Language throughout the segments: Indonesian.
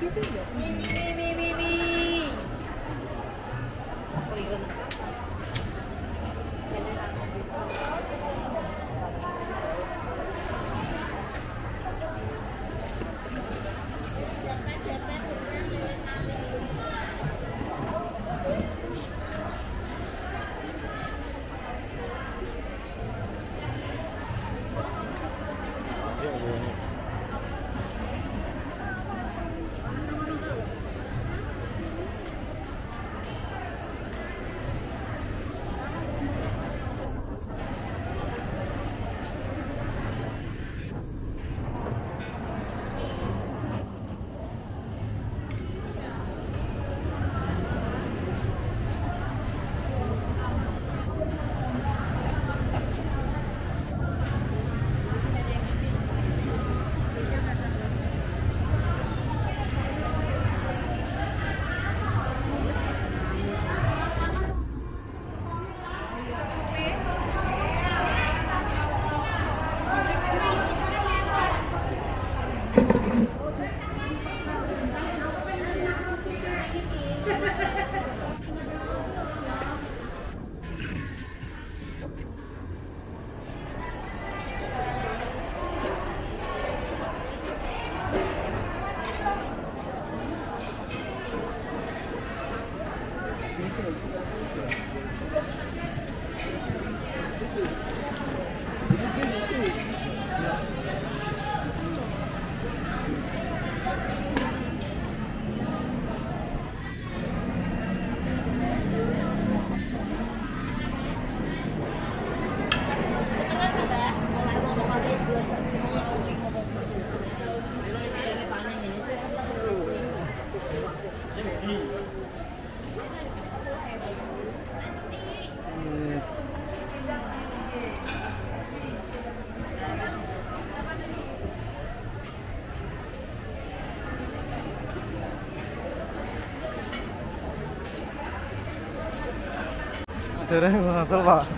Thank you. ただいまそば。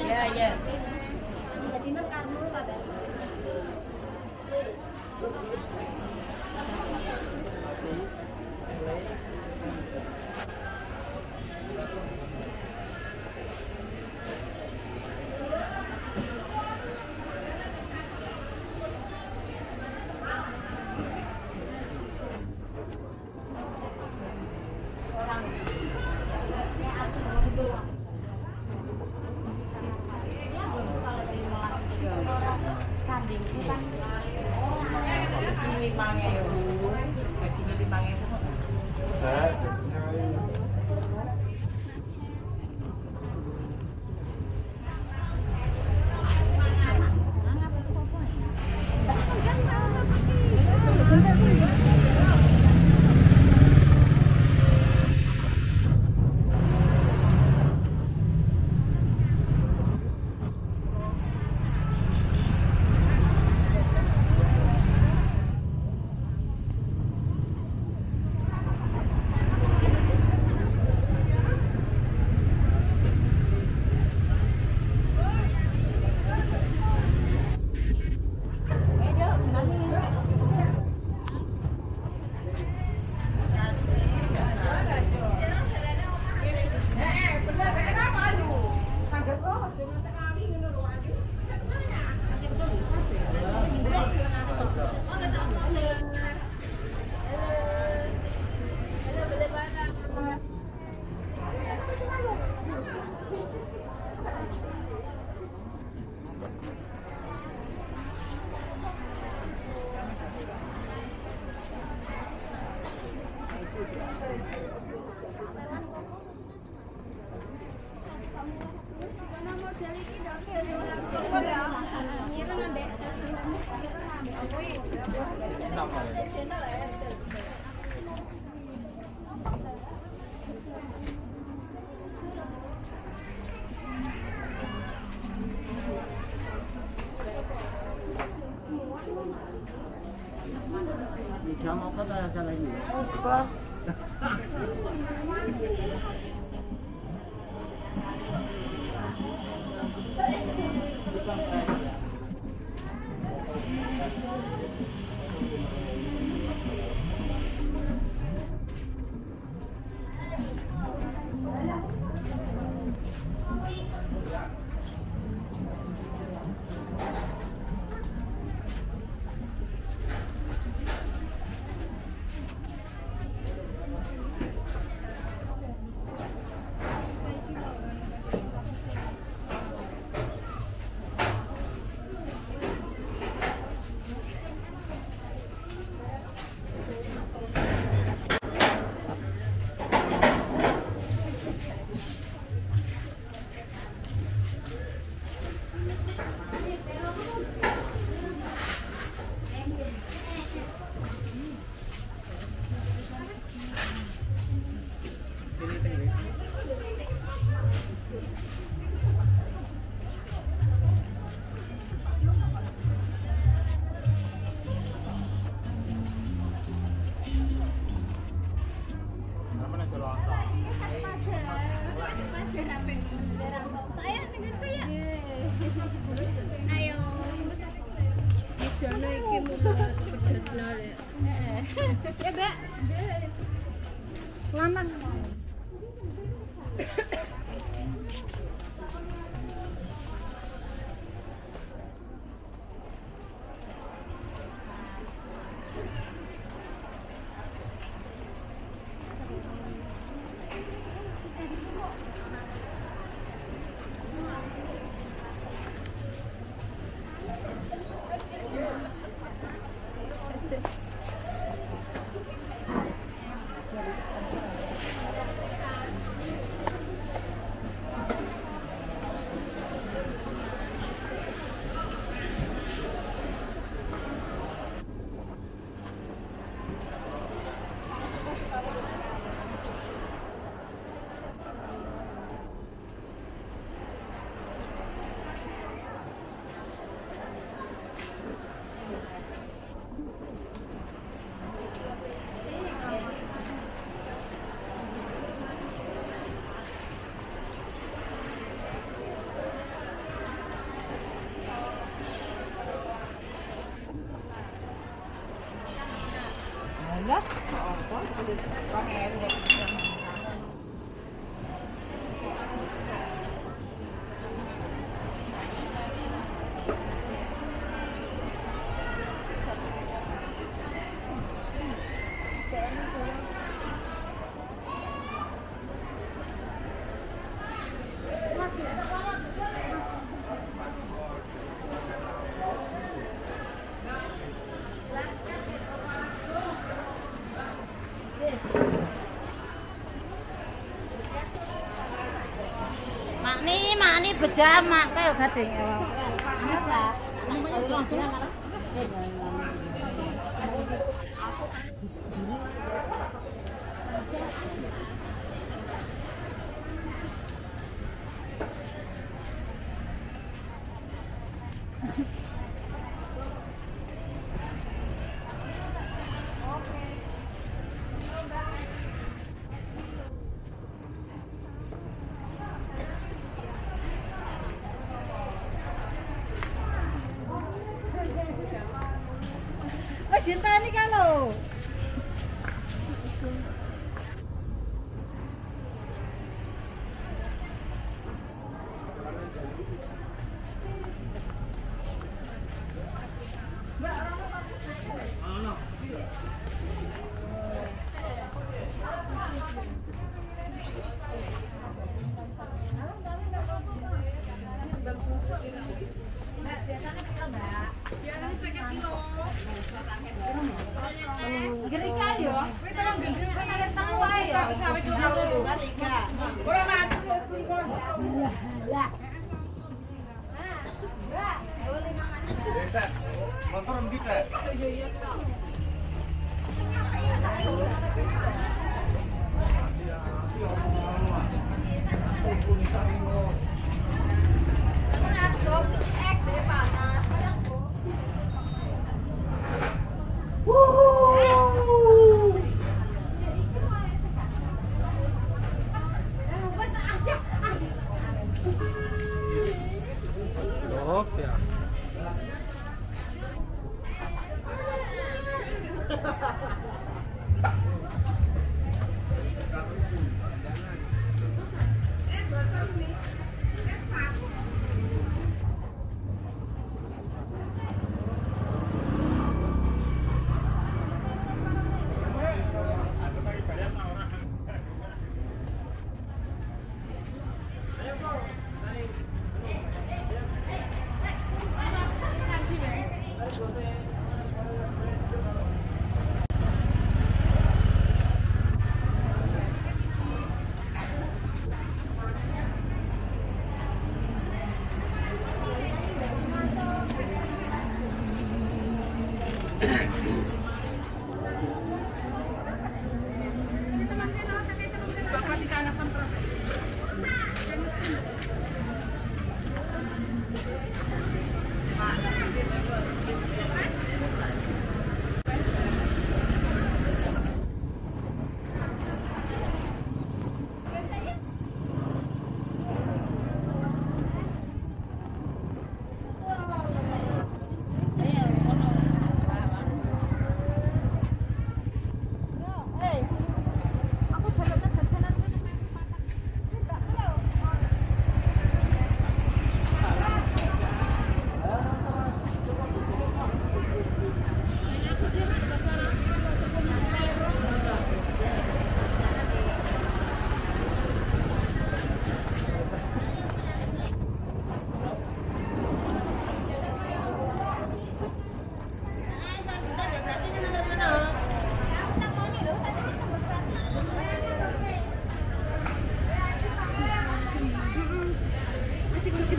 Ya, ya. limang Well. Ee. Ya ben... Lan ben... Enggak. sama ini bejama kayak gede 进来，你干喽 Sampe cuma loro tiga. Ora mati wis niku. Lah. Motor.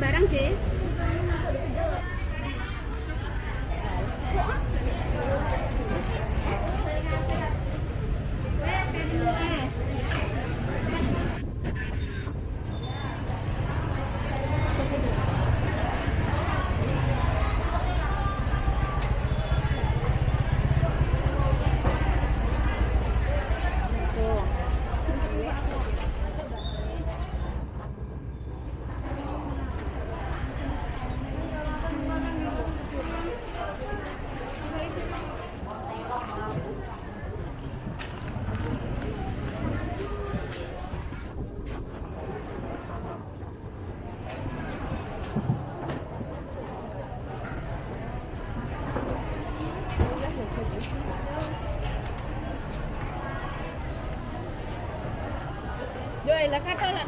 Barang, ราคาเท่าไหร่